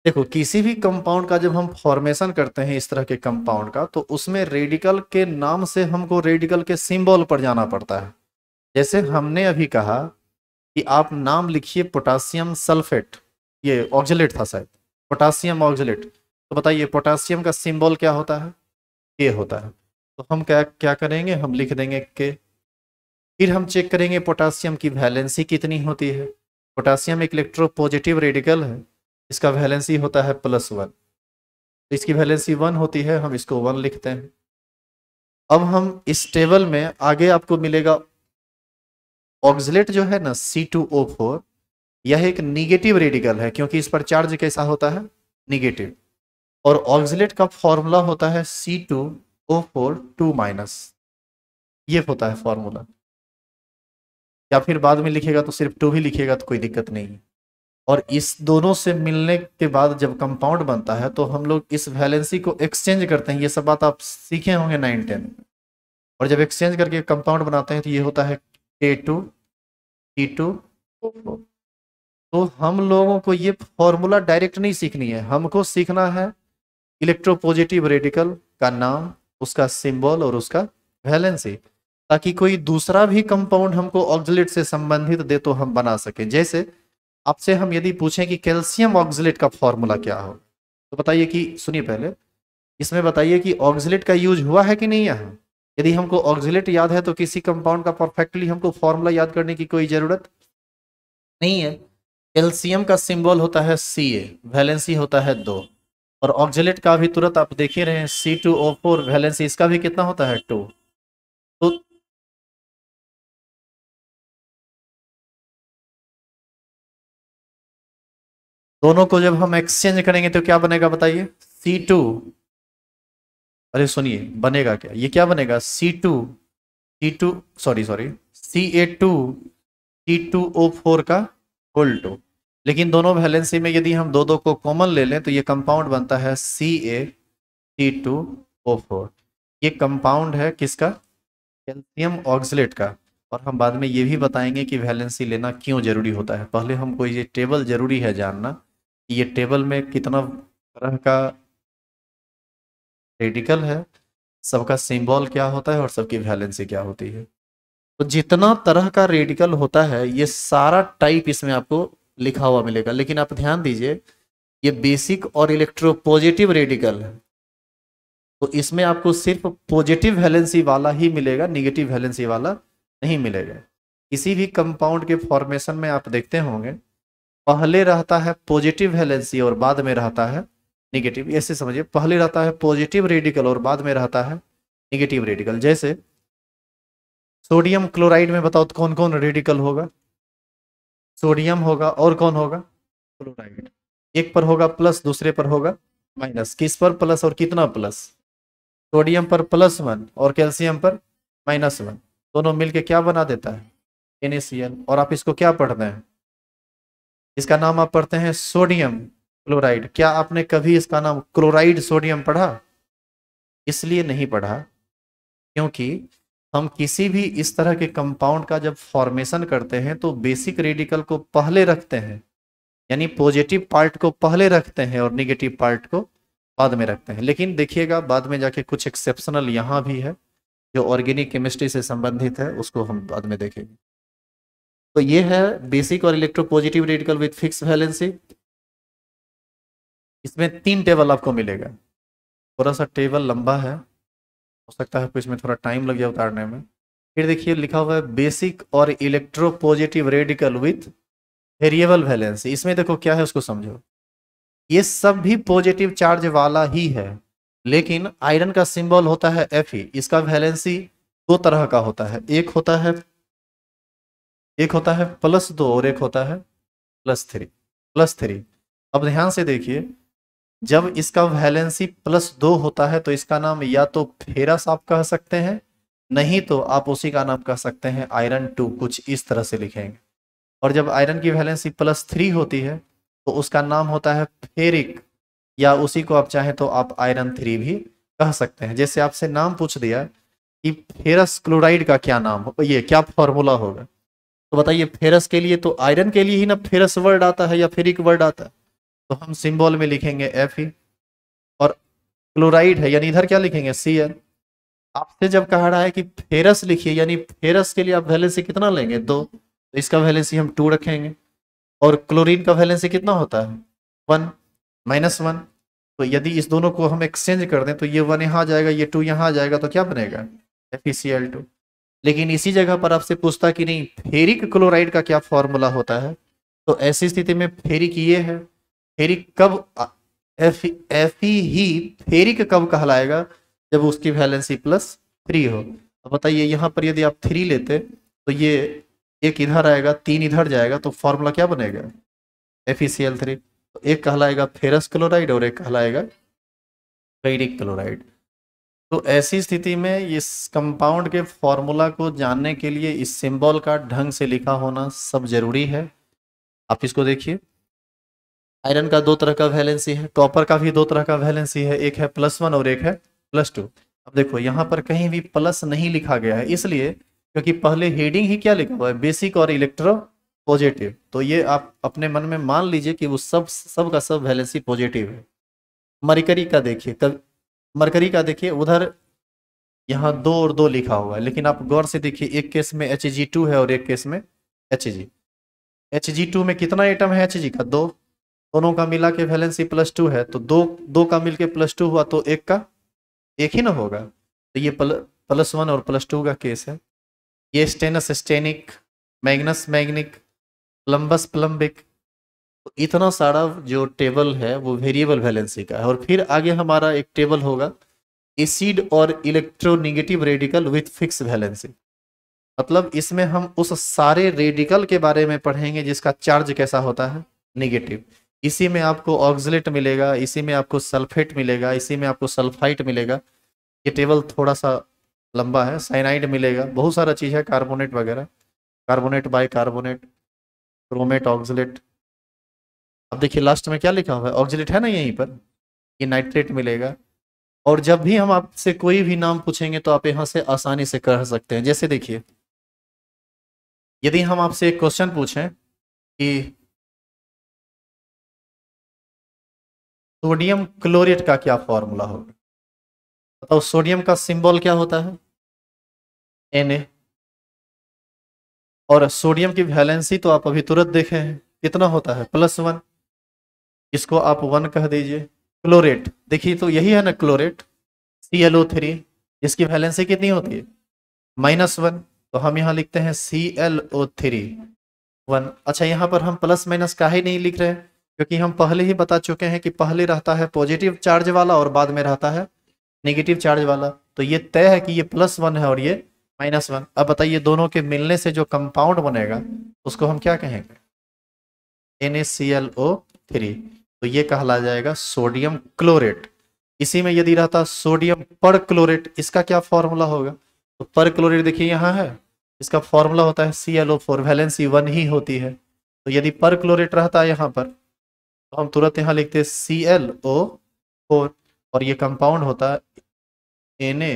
देखो, किसी भी कंपाउंड का जब हम फॉर्मेशन करते हैं इस तरह के कंपाउंड का तो उसमें रेडिकल के नाम से हमको रेडिकल के सिंबल पर जाना पड़ता है। जैसे हमने अभी कहा कि आप नाम लिखिए पोटासियम सल्फेट। ये ऑक्जिलेट था शायद। पोटासियम ऑक्जिलेट तो बताइए, पोटासियम का सिंबल क्या होता है? के होता है। तो हम क्या क्या करेंगे? हम लिख देंगे के फिर हम चेक करेंगे पोटासियम की वैलेंसी कितनी होती है। पोटासियम एक इलेक्ट्रोपॉजिटिव रेडिकल है। इसका वैलेंसी होता है प्लस वन तो इसकी वैलेंसी वन होती है, हम इसको वन लिखते हैं। अब हम इस टेबल में आगे आपको मिलेगा ऑक्जिलेट जो है ना सी टू ओ फोर यह एक निगेटिव रेडिकल है, क्योंकि इस पर चार्ज कैसा होता है? निगेटिव और ऑक्सिलेट का फॉर्मूला होता है C two O four two minus ये होता है फॉर्मूला या फिर बाद में लिखेगा तो सिर्फ़ टू ही लिखेगा तो कोई दिक्कत नहीं। और इस दोनों से मिलने के बाद जब कंपाउंड बनता है तो हम लोग इस वैलेंसी को एक्सचेंज करते हैं। ये सब बात आप सीखे होंगे नाइन टेन और जब एक्सचेंज करके कंपाउंड बनाते हैं तो ये होता है के टू टी टू तो हम लोगों को ये फॉर्मूला डायरेक्ट नहीं सीखनी है। हमको सीखना है इलेक्ट्रोपोजिटिव रेडिकल का नाम, उसका सिंबल और उसका वैलेंसी ताकि कोई दूसरा भी कंपाउंड हमको ऑक्सिलेट से संबंधित दे तो हम बना सके। जैसे, आपसे हम यदि पूछें कि कैल्शियम ऑक्जिलेट का फॉर्मूला क्या हो तो बताइए कि, सुनिए पहले, इसमें बताइए कि ऑक्जिलेट का यूज़ हुआ है कि नहीं यहाँ? यदि हमको ऑक्जिलेट याद है तो किसी कंपाउंड का परफेक्टली हमको फॉर्मूला याद करने की कोई ज़रूरत? नहीं है। कैल्शियम का सिंबल होता है सी ए, वैलेंसी होता है दो। और ऑक्जेलेट का भी तुरंत आप देख ही रहे हैं, C two O four, valency, इसका भी कितना होता है टू। तो दोनों को जब हम एक्सचेंज करेंगे तो क्या बनेगा बताइए? C two. अरे सुनिए, बनेगा क्या? ये क्या बनेगा? C two C two, sorry sorry, C A two, C two O four का होल टू। लेकिन दोनों वैलेंसी में यदि हम दो दो को कॉमन ले लें तो ये कंपाउंड बनता है C A T two O four ये कंपाउंड है किसका? कैल्शियम ऑक्सलेट का। और हम बाद में ये भी बताएँगे कि वैलेंसी लेना क्यों ज़रूरी होता है। पहले हमको ये टेबल ज़रूरी है जानना कि ये टेबल में कितना तरह का रेडिकल है, सबका सिंबल क्या होता है और सबकी वैलेंसी क्या होती है। तो जितना तरह का रेडिकल होता है, ये सारा टाइप इसमें आपको लिखा हुआ मिलेगा। लेकिन आप ध्यान दीजिए, ये बेसिक और इलेक्ट्रोपॉजिटिव रेडिकल है तो इसमें आपको सिर्फ़ पॉजिटिव वैलेंसी वाला ही मिलेगा निगेटिव वैलेंसी वाला नहीं मिलेगा। किसी भी कंपाउंड के फॉर्मेशन में आप देखते होंगे, पहले रहता है पॉजिटिव वैलेंसी और बाद में रहता है निगेटिव ऐसे समझिए, पहले रहता है पॉजिटिव रेडिकल और बाद में रहता है निगेटिव रेडिकल जैसे सोडियम क्लोराइड में बताओ तो कौन कौन रेडिकल होगा? सोडियम होगा और कौन होगा? क्लोराइड एक पर होगा प्लस दूसरे पर होगा माइनस किस पर प्लस और कितना प्लस सोडियम पर प्लस वन और कैल्शियम पर माइनस वन दोनों मिलके क्या बना देता है? एन और आप इसको क्या पढ़ते हैं? इसका नाम आप पढ़ते हैं सोडियम क्लोराइड क्या आपने कभी इसका नाम क्लोराइड सोडियम पढ़ा? इसलिए नहीं पढ़ा क्योंकि हम किसी भी इस तरह के कंपाउंड का जब फॉर्मेशन करते हैं तो बेसिक रेडिकल को पहले रखते हैं। यानी पॉजिटिव पार्ट को पहले रखते हैं और निगेटिव पार्ट को बाद में रखते हैं। लेकिन देखिएगा, बाद में जाके कुछ एक्सेप्शनल यहाँ भी है, जो ऑर्गेनिक केमिस्ट्री से संबंधित है, उसको हम बाद में देखेंगे। तो ये है बेसिक और electropositive radical with fix valency इसमें तीन टेबल आपको मिलेगा। थोड़ा सा टेबल लंबा है। हो सकता है इसमें थोड़ा टाइम लग जाए उतारने में। फिर देखिए, लिखा हुआ है बेसिक और electropositive radical with variable valency इसमें देखो, क्या है उसको समझो। ये सब भी पॉजिटिव चार्ज वाला ही है, लेकिन आयरन का सिंबल होता है एफ़ इसका वैलेंसी दो तरह का होता है। एक होता है, एक होता है प्लस दो और एक होता है प्लस थ्री प्लस थ्री अब ध्यान से देखिए जब इसका वैलेंसी प्लस दो होता है तो इसका नाम या तो फेरस आप कह सकते हैं, नहीं तो आप उसी का नाम कह सकते हैं आयरन टू, कुछ इस तरह से लिखेंगे। और जब आयरन की वैलेंसी प्लस थ्री होती है तो उसका नाम होता है फेरिक, या उसी को आप चाहें तो आप आयरन थ्री भी कह सकते हैं। जैसे आपसे नाम पूछ दिया कि फेरस क्लोराइड का क्या नाम हो, ये क्या फॉर्मूला होगा? तो बताइए, फेरस के लिए तो आयरन के लिए ही ना फेरस वर्ड आता है या फेरिक वर्ड आता है? तो हम सिंबल में लिखेंगे एफ़ ई और क्लोराइड है, यानी इधर क्या लिखेंगे? सी एल आपसे जब कहा रहा है कि फेरस लिखिए, यानी फेरस के लिए आप वैलेंसी कितना लेंगे? दो। तो इसका वैलेंसी हम टू रखेंगे। और क्लोरीन का वैलेंसी कितना होता है? वन माइनस वन तो यदि इस दोनों को हम एक्सचेंज कर दें तो ये वन यहाँ जाएगा, ये टू यहाँ आ जाएगा तो क्या बनेगा? F E C L two लेकिन इसी जगह पर आपसे पूछता कि नहीं फेरिक क्लोराइड का क्या फॉर्मूला होता है? तो ऐसी स्थिति में फेरिक ये है फेरिक कब एफ़ एफ़ ही फेरिक कब कहलाएगा जब उसकी वैलेंसी प्लस थ्री हो? अब बताइए, यहाँ पर यदि आप थ्री लेते तो ये एक इधर आएगा, तीन इधर जाएगा तो फॉर्मूला क्या बनेगा? F E C L three तो एक कहलाएगा फेरस क्लोराइड और एक कहलाएगा फेरिक क्लोराइड तो ऐसी स्थिति में इस कंपाउंड के फॉर्मूला को जानने के लिए इस सिंबल का ढंग से लिखा होना सब ज़रूरी है। आप इसको देखिए। आयरन का दो तरह का वैलेंसी है, कॉपर का भी दो तरह का वैलेंसी है, एक है प्लस वन और एक है प्लस टू। अब देखो, यहाँ पर कहीं भी प्लस नहीं लिखा गया है, इसलिए क्योंकि पहले हेडिंग ही क्या लिखा हुआ है, बेसिक और इलेक्ट्रो पॉजिटिव। तो ये आप अपने मन में मान लीजिए कि वो सब सब का सब वैलेंसी पॉजिटिव है। मरकरी का देखिए, कब, मरकरी का देखिए, उधर यहाँ दो और दो लिखा हुआ है, लेकिन आप गौर से देखिए, एक केस में एच जी टू है और एक केस में H G H G two में कितना आइटम है एच जी का? दो। दोनों का मिला के वैलेंसी प्लस टू है तो दो दो का मिल के प्लस टू हुआ तो एक का एक ही ना होगा? तो ये पल, प्लस वन और प्लस टू का केस है। ये स्टेनस स्टेनिक मैग्नस मैग्निक प्लम्बस प्लम्बिक तो इतना सारा जो टेबल है वो वेरिएबल वैलेंसी का है। और फिर आगे हमारा एक टेबल होगा एसिड और electronegative radical with fix valency मतलब इसमें हम उस सारे रेडिकल के बारे में पढ़ेंगे जिसका चार्ज कैसा होता है? निगेटिव इसी में आपको ऑक्सलेट मिलेगा, इसी में आपको सल्फेट मिलेगा, इसी में आपको सल्फाइट मिलेगा। ये टेबल थोड़ा सा लंबा है साइनाइड मिलेगा, बहुत सारा चीज़ है कार्बोनेट वगैरह। Carbonate bicarbonate chromate oxalate अब देखिए लास्ट में क्या लिखा हुआ है? ऑक्जिलेट है ना यहीं पर? ये नाइट्रेट मिलेगा। और जब भी हम आपसे कोई भी नाम पूछेंगे तो आप यहाँ से आसानी से कर सकते हैं। जैसे देखिए, यदि हम आपसे एक क्वेश्चन पूछें कि सोडियम क्लोरेट का क्या फॉर्मूला होगा? बताओ, सोडियम का सिंबल क्या होता है? एन और सोडियम की वैलेंसी तो आप अभी तुरंत देखे हैं। कितना होता है? Plus one. इसको आप वन कह दीजिए। क्लोरेट। देखिए तो यही है ना chlorate. C L O three इसकी वैलेंसी कितनी होती है? Minus one. तो हम यहाँ लिखते हैं C L O three one. अच्छा यहाँ पर हम प्लस माइनस का ही नहीं लिख रहे हैं। क्योंकि हम पहले ही बता चुके हैं कि पहले रहता है पॉजिटिव चार्ज वाला और बाद में रहता है नेगेटिव चार्ज वाला। तो ये तय है कि ये प्लस वन है और ये माइनस वन अब बताइए दोनों के मिलने से जो कंपाउंड बनेगा, उसको हम क्या कहेंगे? एनएससीएलओ थ्री तो ये कहला जाएगा सोडियम क्लोरेट इसी में यदि रहता सोडियम पर क्लोरेट इसका क्या फॉर्मूला होगा? तो पर क्लोरेट देखिए यहाँ है। इसका फॉर्मूला होता है C L O four valency one ही होती है। तो यदि पर क्लोरेट रहता है यहाँ पर तो हम तुरंत यहाँ लिखते हैं सी एल ओ फोर और ये कंपाउंड होता है N A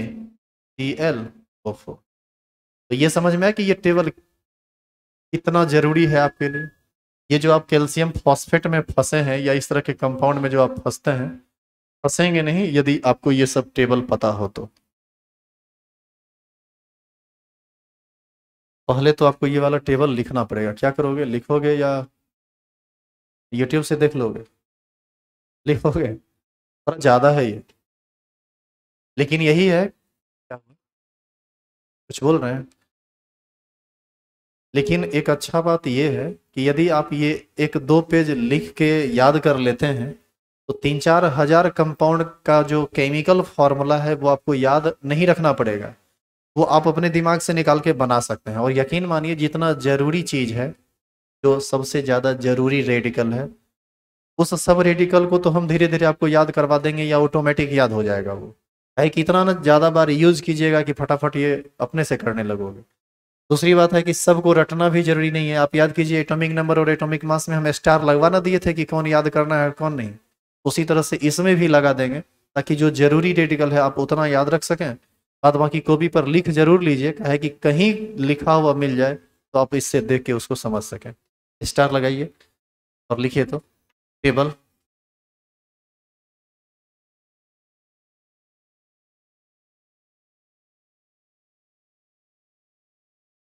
C L O four तो ये समझ में आया कि ये टेबल कितना ज़रूरी है आपके लिए? ये जो आप कैल्शियम फॉस्फेट में फंसे हैं या इस तरह के कंपाउंड में जो आप फंसते हैं, फंसेंगे नहीं यदि आपको ये सब टेबल पता हो तो। पहले तो आपको ये वाला टेबल लिखना पड़ेगा। क्या करोगे? लिखोगे या यूट्यूब से देख लोगे। लिखोगे? थोड़ा ज़्यादा है ये। लेकिन यही है कुछ बोल रहे हैं। लेकिन एक अच्छा बात यह है कि यदि आप ये एक दो पेज लिख के याद कर लेते हैं तो तीन चार हज़ार कंपाउंड का जो केमिकल फॉर्मूला है, वो आपको याद नहीं रखना पड़ेगा। वो आप अपने दिमाग से निकाल के बना सकते हैं। और यकीन मानिए, जितना ज़रूरी चीज़ है जो सबसे ज़्यादा ज़रूरी रेडिकल है, उस सब रेडिकल को तो हम धीरे धीरे आपको याद करवा देंगे या ऑटोमेटिक याद हो जाएगा वो। है कि इतना ना, ज़्यादा बार यूज़ कीजिएगा कि फटाफट ये अपने से करने लगोगे। दूसरी बात है कि सबको रटना भी ज़रूरी नहीं है। आप याद कीजिए एटॉमिक नंबर और एटॉमिक मास में हम स्टार लगवाना दिए थे कि कौन याद करना है कौन नहीं। उसी तरह से इसमें भी लगा देंगे, ताकि जो ज़रूरी रेडिकल है आप उतना याद रख सकें। बाद बाकी कॉपी पर लिख ज़रूर लीजिए। कहे कि कहीं लिखा हुआ मिल जाए तो आप इससे देख के उसको समझ सकें। स्टार लगाइए और लिखिए तो। टेबल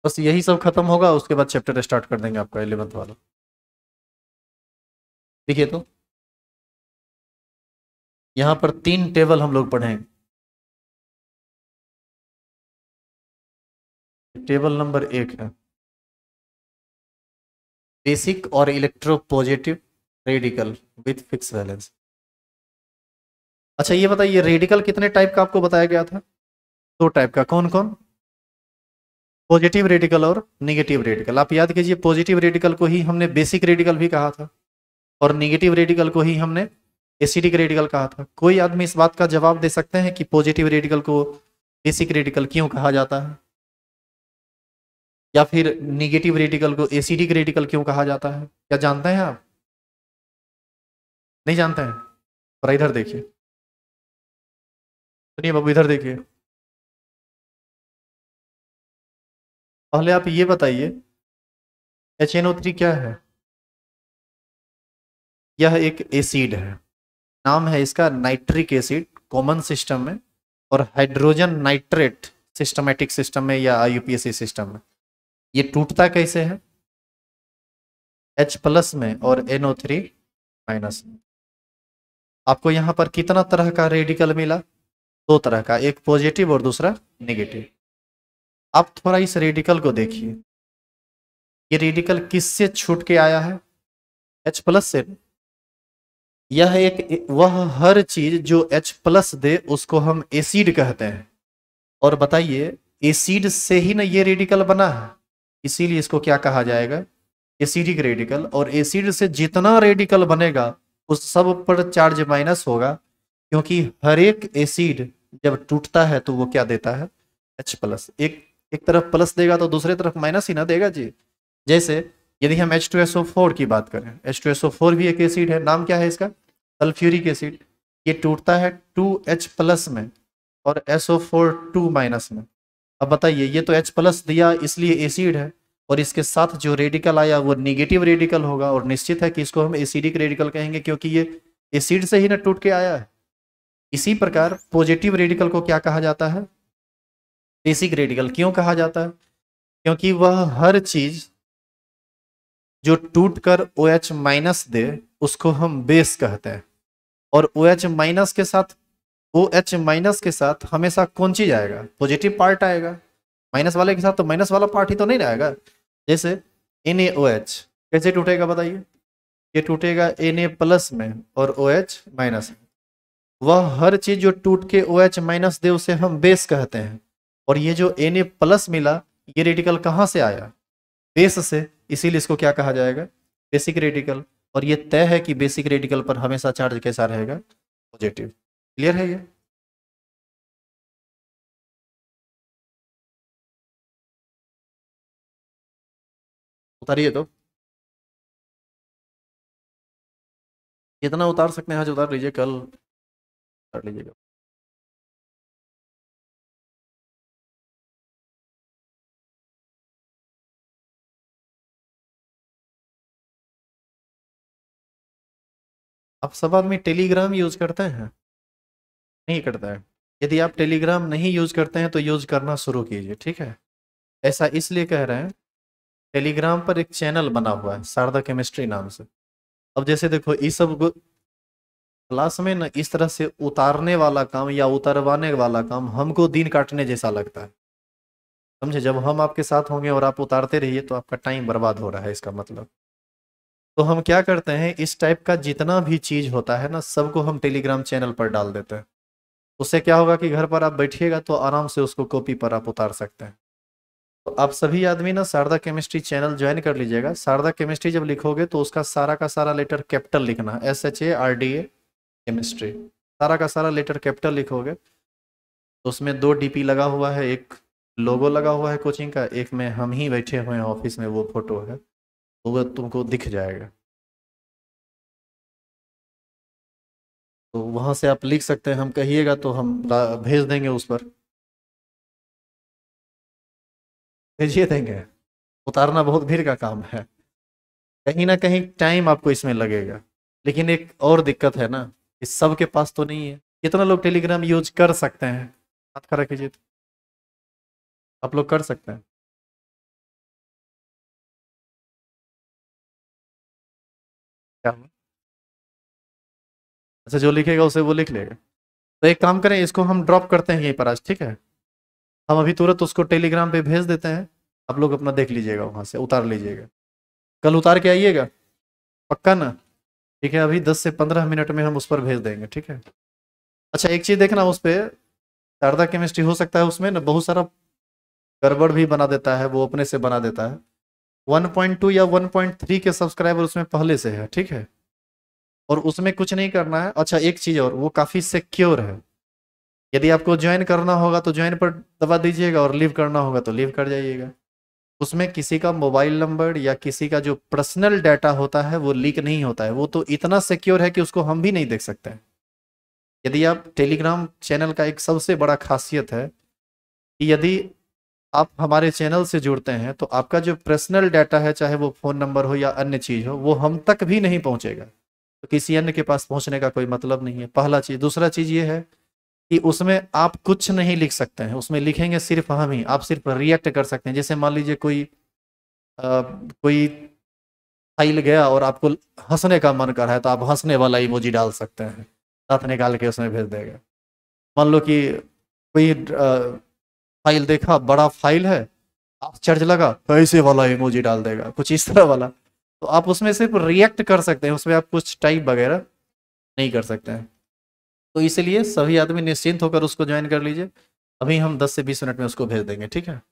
बस यही सब खत्म होगा, उसके बाद चैप्टर स्टार्ट कर देंगे आपका इलेवंथ वाला। देखिए तो। यहाँ पर तीन टेबल हम लोग पढ़ेंगे टेबल नंबर एक है। बेसिक और electropositive radical with fix valence अच्छा ये बताइए रेडिकल कितने टाइप का आपको बताया गया था? दो टाइप का। कौन कौन? पॉजिटिव रेडिकल और निगेटिव रेडिकल आप याद कीजिए पॉजिटिव रेडिकल को ही हमने बेसिक रेडिकल भी कहा था और निगेटिव रेडिकल को ही हमने एसिडिक रेडिकल कहा था। कोई आदमी इस बात का जवाब दे सकते हैं कि पॉजिटिव रेडिकल को बेसिक रेडिकल क्यों कहा जाता है? या फिर निगेटिव रेडिकल को एसिडिक रेडिकल क्यों कहा जाता है? क्या जानते हैं आप? नहीं जानते हैं? पर इधर देखिए। सुनिए बाबू, इधर देखिए। पहले आप ये बताइए एच एन ओ थ्री क्या है? यह एक एसिड है। नाम है इसका नाइट्रिक एसिड कॉमन सिस्टम में, और हाइड्रोजन नाइट्रेट सिस्टमेटिक सिस्टम में या आईयूपीएससी सिस्टम में। ये टूटता कैसे है? H प्लस में और NO3 थ्री माइनस में आपको यहाँ पर कितना तरह का रेडिकल मिला? दो तरह का एक पॉजिटिव और दूसरा नेगेटिव आप थोड़ा इस रेडिकल को देखिए। ये रेडिकल किससे छूट के आया है? H प्लस से। यह एक वह हर चीज़ जो H प्लस दे उसको हम एसिड कहते हैं। और बताइए एसिड से ही ना ये रेडिकल बना है? इसीलिए इसको क्या कहा जाएगा? एसिडिक रेडिकल और एसिड से जितना रेडिकल बनेगा, उस सब पर चार्ज माइनस होगा, क्योंकि हर एक एसिड जब टूटता है तो वो क्या देता है? H प्लस एक एक तरफ़ प्लस देगा तो दूसरे तरफ़ माइनस ही ना देगा जी। जैसे, यदि हम H2SO4 की बात करें H2SO4 भी एक एसिड है। नाम क्या है इसका? Sulphuric acid. ये टूटता है 2H प्लस में, और SO4 2 माइनस में। अब बताइए, ये तो H प्लस दिया, इसलिए एसिड है, और इसके साथ जो रेडिकल आया, वो निगेटिव रेडिकल होगा, और निश्चित है कि इसको हम एसिडिक रेडिकल कहेंगे, क्योंकि ये एसिड से ही ना टूट के आया है। इसी प्रकार पॉजिटिव रेडिकल को क्या कहा जाता है? बेसिक रेडिकल क्यों कहा जाता है? क्योंकि वह हर चीज़ जो टूट कर ओ OH माइनस दे, उसको हम बेस कहते हैं, और ओ OH माइनस के साथ ओ एच माइनस के साथ हमेशा कौन चीज़ आएगा? पॉजिटिव पार्ट आएगा। माइनस वाले के साथ तो माइनस वाला पार्ट ही तो नहीं रहेगा। जैसे एन ए ओ एच कैसे टूटेगा बताइए? ये टूटेगा एन ए प्लस में और ओ एच माइनस वह हर चीज़ जो टूट के ओ एच माइनस दे, उसे हम बेस कहते हैं। और ये जो एन ए प्लस मिला, ये रेडिकल कहाँ से आया? बेस से। इसीलिए इसको क्या कहा जाएगा? बेसिक रेडिकल और ये तय है कि बेसिक रेडिकल पर हमेशा चार्ज कैसा रहेगा? पॉजिटिव क्लियर है ये? उतारिए तो। कितना उतार सकते हैं? आज उतार लीजिए, कल उतार लीजिएगा आप सब आदमी टेलीग्राम यूज़ करते हैं? नहीं करता है। यदि आप टेलीग्राम नहीं यूज़ करते हैं तो यूज़ करना शुरू कीजिए, ठीक है? ऐसा इसलिए कह रहे हैं, टेलीग्राम पर एक चैनल बना हुआ है, शारदा केमिस्ट्री नाम से। अब जैसे देखो इस सब क्लास में ना इस तरह से उतारने वाला काम या उतरवाने वाला काम हमको दिन काटने जैसा लगता है। समझे? जब हम आपके साथ होंगे और आप उतारते रहिए तो आपका टाइम बर्बाद हो रहा है, इसका मतलब। तो हम क्या करते हैं, इस टाइप का जितना भी चीज़ होता है ना, सबको हम टेलीग्राम चैनल पर डाल देते हैं। उससे क्या होगा कि घर पर आप बैठिएगा तो आराम से उसको कॉपी पर आप उतार सकते हैं। तो आप सभी आदमी ना शारदा केमिस्ट्री चैनल ज्वाइन कर लीजिएगा। शारदा केमिस्ट्री जब लिखोगे तो उसका सारा का सारा लेटर कैपिटल लिखना है S H A R D A chemistry. सारा का सारा लेटर कैपिटल लिखोगे तो उसमें दो डीपी लगा हुआ है, एक लोगो लगा हुआ है कोचिंग का, एक में हम ही बैठे हुए हैं ऑफ़िस में, वो फ़ोटो है तो वह तुमको दिख जाएगा। तो वहाँ से आप लिख सकते हैं, हम कहिएगा तो हम भेज देंगे उस पर। भेजिए देंगे। उतारना बहुत भीड़ का काम है। कहीं ना कहीं टाइम आपको इसमें लगेगा। लेकिन एक और दिक्कत है ना, के पास तो नहीं है। कितना लोग टेलीग्राम यूज़ कर सकते हैं? हाथ खड़ा कीजिए तो। आप लोग कर सकते हैं। क्या अच्छा जो लिखेगा उसे वो लिख लेगा। तो एक काम करें, इसको हम ड्रॉप करते हैं यहीं पर आज, ठीक है? हम अभी तुरंत उसको टेलीग्राम पे भेज देते हैं। आप लोग अपना देख लीजिएगा, वहाँ से उतार लीजिएगा। कल उतार के आइएगा? पक्का ना? ठीक है, अभी 10 से 15 मिनट में हम उस पर भेज देंगे, ठीक है? अच्छा एक चीज़ देखना उस पर शारदा केमिस्ट्री हो सकता है उसमें, ना, बहुत सारा गड़बड़ भी बना देता है, वो अपने से बना देता है। 1.2 या 1.3 के सब्सक्राइबर उसमें पहले से है, ठीक है? और उसमें कुछ नहीं करना है। अच्छा एक चीज़ और, वो काफ़ी सिक्योर है। यदि आपको ज्वाइन करना होगा तो ज्वाइन पर दबा दीजिएगा और लीव करना होगा तो लीव कर जाइएगा। उसमें किसी का मोबाइल नंबर या किसी का जो पर्सनल डाटा होता है, वो लीक नहीं होता है। वो तो इतना सिक्योर है कि उसको हम भी नहीं देख सकते। हैं यदि आप टेलीग्राम चैनल का एक सबसे बड़ा खासियत है कि यदि आप हमारे चैनल से जुड़ते हैं तो आपका जो पर्सनल डाटा है, चाहे वो फ़ोन नंबर हो या अन्य चीज़ हो, वो हम तक भी नहीं पहुंचेगा। तो किसी अन्य के पास पहुँचने का कोई मतलब नहीं है। पहला चीज़। दूसरा चीज़ ये है कि उसमें आप कुछ नहीं लिख सकते हैं। उसमें लिखेंगे सिर्फ़ हम ही। आप सिर्फ़ रिएक्ट कर सकते हैं। जैसे मान लीजिए कोई आ, कोई फ़ाइल गया और आपको हंसने का मन कर रहा है तो आप हंसने वाला इमोजी डाल सकते हैं। साथ निकाल के उसमें भेज देगा। मान लो कि कोई फ़ाइल देखा बड़ा फ़ाइल है आप चर्च लगा तो ऐसे वाला इमोजी डाल देगा। कुछ इस तरह वाला। तो आप उसमें सिर्फ़ रिएक्ट कर सकते हैं, उसमें आप कुछ टाइप वगैरह नहीं कर सकते हैं। तो इसलिए सभी आदमी निश्चिंत होकर उसको ज्वाइन कर लीजिए। अभी हम 10 से 20 मिनट में उसको भेज देंगे, ठीक है?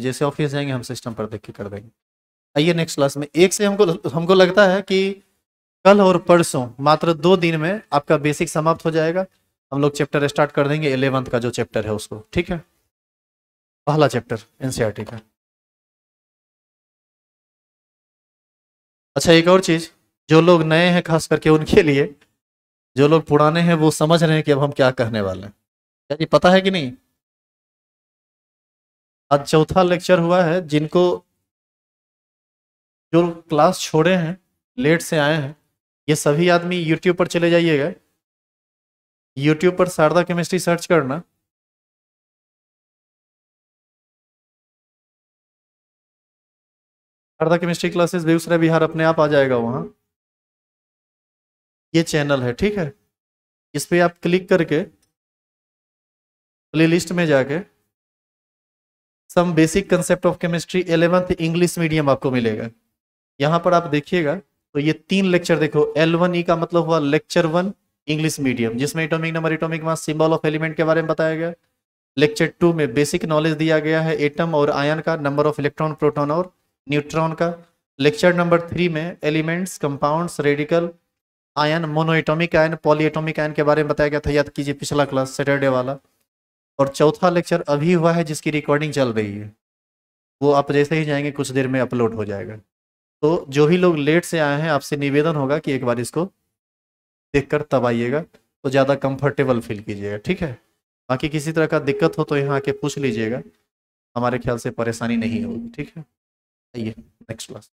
जैसे ऑफ़िस जाएँगे, हम सिस्टम पर देख के कर देंगे। आइए नेक्स्ट क्लास में। एक से हमको हमको लगता है कि कल और परसों, मात्र दो दिन में आपका बेसिक समाप्त हो जाएगा। हम लोग चैप्टर स्टार्ट कर देंगे एलेवंथ का जो चैप्टर है उसको, ठीक है? पहला चैप्टर एनसीईआरटी का। अच्छा एक और चीज़, जो लोग नए हैं, खास करके उनके लिए, जो लोग पुराने हैं, वो समझ रहे हैं कि अब हम क्या कहने वाले हैं। क्या जी पता है कि नहीं? आज चौथा लेक्चर हुआ है, जिनको जो क्लास छोड़े हैं, लेट से आए हैं, ये सभी आदमी यूट्यूब पर चले जाइएगा। यूट्यूब पर शारदा केमिस्ट्री सर्च करना। शारदा केमिस्ट्री क्लासेस, बेगूसराय, बिहार, अपने आप आ जाएगा वहाँ। ये चैनल है, ठीक है? इस पर आप क्लिक करके प्ले लिस्ट में जाके some basic concept of chemistry eleventh English medium आपको मिलेगा। यहाँ पर आप देखिएगा तो ये तीन लेक्चर देखो। एल वन ई का मतलब हुआ लेक्चर वन, इंग्लिश मीडियम, जिसमें atomic, number atomic, mass, symbol of element के बारे में बताया गया। लेक्चर टू में बेसिक नॉलेज दिया गया है, एटम और आयन का, नंबर ऑफ़ इलेक्ट्रॉन, प्रोटॉन और न्यूट्रॉन का। लेक्चर नंबर थ्री में elements, compounds, radical, ion, monoatomic ion, polyatomic ion के बारे में बताया गया था, याद कीजिए पिछला क्लास, सैटरडे वाला। और चौथा लेक्चर अभी हुआ है जिसकी रिकॉर्डिंग चल रही है। वो आप जैसे ही जाएँगे, कुछ देर में अपलोड हो जाएगा। तो जो भी लोग लेट से आए हैं, आपसे निवेदन होगा कि एक बार इसको देखकर तब आइएगा। तो ज़्यादा कंफर्टेबल फील कीजिएगा, ठीक है? बाकी किसी तरह का दिक्कत हो तो यहाँ आके पूछ लीजिएगा। हमारे ख्याल से परेशानी नहीं होगी, ठीक है? आइए नेक्स्ट क्लास